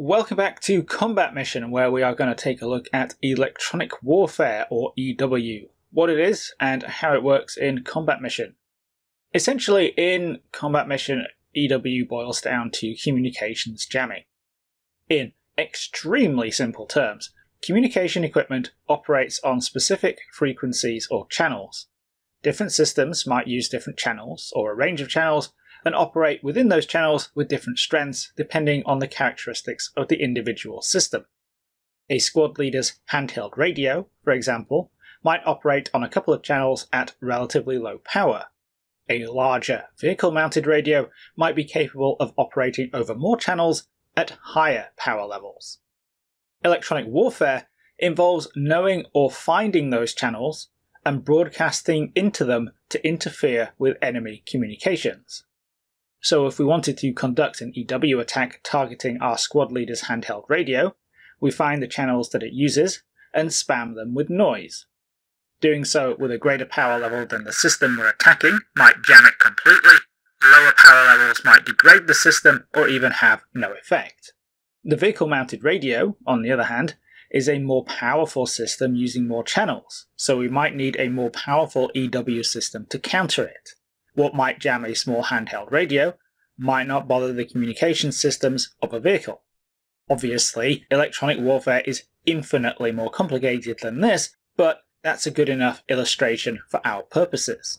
Welcome back to Combat Mission, where we are going to take a look at Electronic Warfare, or EW, what it is, and how it works in Combat Mission. Essentially, in Combat Mission, EW boils down to communications jamming. In extremely simple terms, communication equipment operates on specific frequencies or channels. Different systems might use different channels, or a range of channels, and operate within those channels with different strengths depending on the characteristics of the individual system. A squad leader's handheld radio, for example, might operate on a couple of channels at relatively low power. A larger vehicle mounted radio might be capable of operating over more channels at higher power levels. Electronic warfare involves knowing or finding those channels and broadcasting into them to interfere with enemy communications. So if we wanted to conduct an EW attack targeting our squad leader's handheld radio, we find the channels that it uses and spam them with noise. Doing so with a greater power level than the system we're attacking might jam it completely, lower power levels might degrade the system or even have no effect. The vehicle mounted radio, on the other hand, is a more powerful system using more channels, so we might need a more powerful EW system to counter it. What might jam a small handheld radio might not bother the communication systems of a vehicle. Obviously, electronic warfare is infinitely more complicated than this, but that's a good enough illustration for our purposes.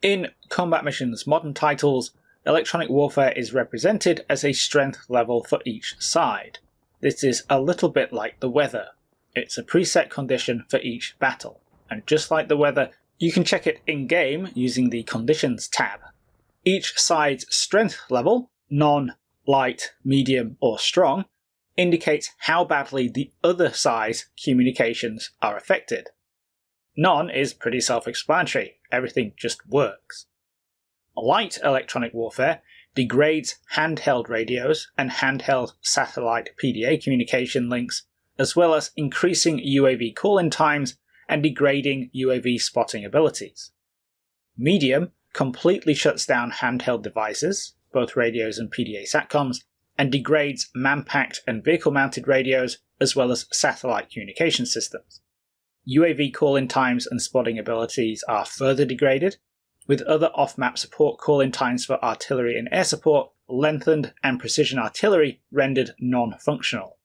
In Combat Mission's modern titles, electronic warfare is represented as a strength level for each side. This is a little bit like the weather. It's a preset condition for each battle, and just like the weather, you can check it in-game using the Conditions tab. Each side's strength level, non, light, medium, or strong, indicates how badly the other side's communications are affected. Non is pretty self-explanatory, everything just works. Light electronic warfare degrades handheld radios and handheld satellite PDA communication links, as well as increasing UAV call-in times and degrading UAV spotting abilities. Medium completely shuts down handheld devices, both radios and PDA SATCOMs, and degrades man-packed and vehicle-mounted radios as well as satellite communication systems. UAV call-in times and spotting abilities are further degraded, with other off-map support call-in times for artillery and air support lengthened and precision artillery rendered non-functional.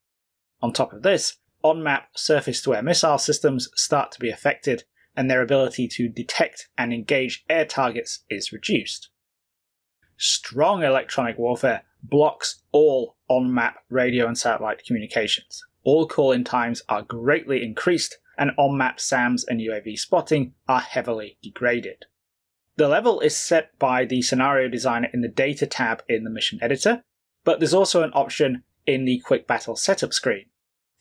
On top of this, on map surface to air missile systems start to be affected, and their ability to detect and engage air targets is reduced. Strong electronic warfare blocks all on map radio and satellite communications. All call in times are greatly increased, and on map SAMs and UAV spotting are heavily degraded. The level is set by the scenario designer in the data tab in the mission editor, but there's also an option in the quick battle setup screen.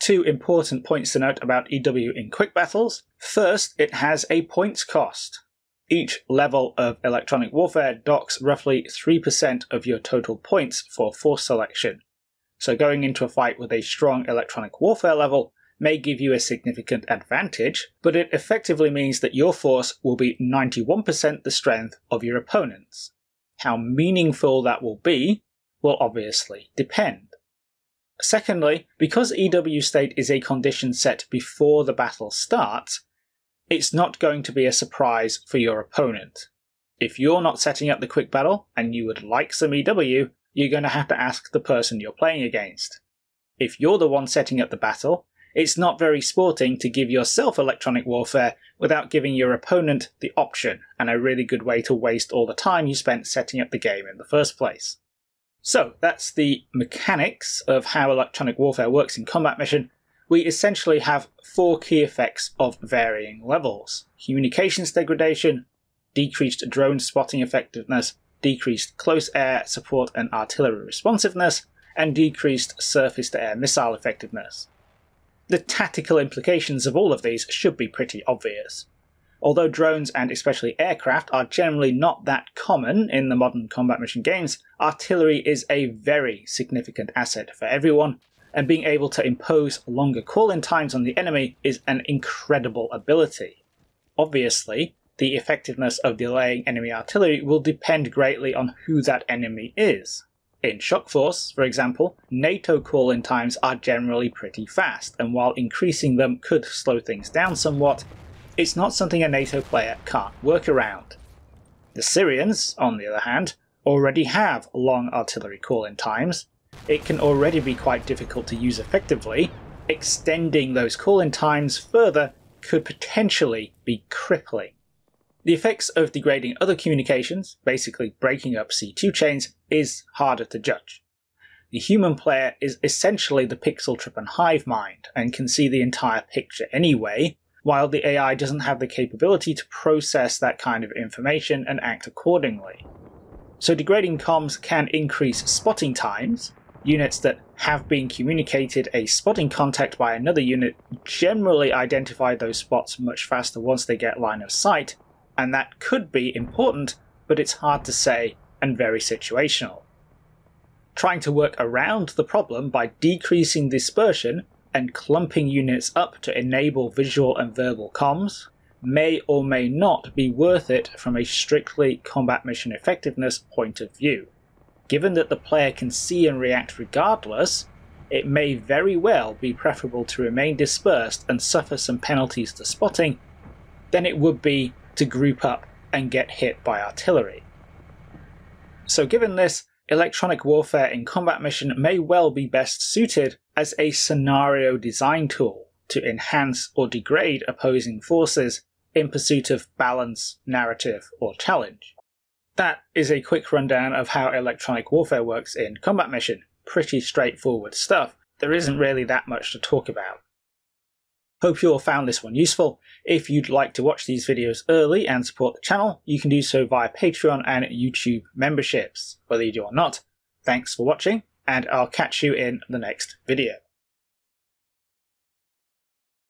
Two important points to note about EW in quick battles. First, it has a points cost. Each level of electronic warfare docks roughly 3% of your total points for force selection. So going into a fight with a strong electronic warfare level may give you a significant advantage, but it effectively means that your force will be 91% the strength of your opponent's. How meaningful that will be will obviously depend. Secondly, because EW state is a condition set before the battle starts, it's not going to be a surprise for your opponent. If you're not setting up the quick battle and you would like some EW, you're going to have to ask the person you're playing against. If you're the one setting up the battle, it's not very sporting to give yourself electronic warfare without giving your opponent the option, and a really good way to waste all the time you spent setting up the game in the first place. So that's the mechanics of how electronic warfare works in combat mission. We essentially have four key effects of varying levels. Communications degradation, decreased drone spotting effectiveness, decreased close air support and artillery responsiveness, and decreased surface-to-air missile effectiveness. The tactical implications of all of these should be pretty obvious. Although drones and especially aircraft are generally not that common in the modern combat mission games, artillery is a very significant asset for everyone, and being able to impose longer call-in times on the enemy is an incredible ability. Obviously, the effectiveness of delaying enemy artillery will depend greatly on who that enemy is. In Shock Force, for example, NATO call in times are generally pretty fast, and while increasing them could slow things down somewhat, it's not something a NATO player can't work around. The Syrians, on the other hand, already have long artillery call in times. It can already be quite difficult to use effectively. Extending those call in times further could potentially be crippling. The effects of degrading other communications, basically breaking up C2 chains, is harder to judge. The human player is essentially the pixeltruppen hive mind and can see the entire picture anyway, while the AI doesn't have the capability to process that kind of information and act accordingly. So degrading comms can increase spotting times. Units that have been communicated a spotting contact by another unit generally identify those spots much faster once they get line of sight, and that could be important, but it's hard to say and very situational. Trying to work around the problem by decreasing dispersion and clumping units up to enable visual and verbal comms may or may not be worth it from a strictly combat mission effectiveness point of view. Given that the player can see and react regardless, it may very well be preferable to remain dispersed and suffer some penalties to spotting than it would be to group up and get hit by artillery. So, given this, electronic warfare in combat mission may well be best suited as a scenario design tool to enhance or degrade opposing forces in pursuit of balance, narrative, or challenge. That is a quick rundown of how electronic warfare works in Combat Mission. Pretty straightforward stuff. There isn't really that much to talk about. Hope you all found this one useful. If you'd like to watch these videos early and support the channel, you can do so via Patreon and YouTube memberships. Whether you do or not, thanks for watching, and I'll catch you in the next video.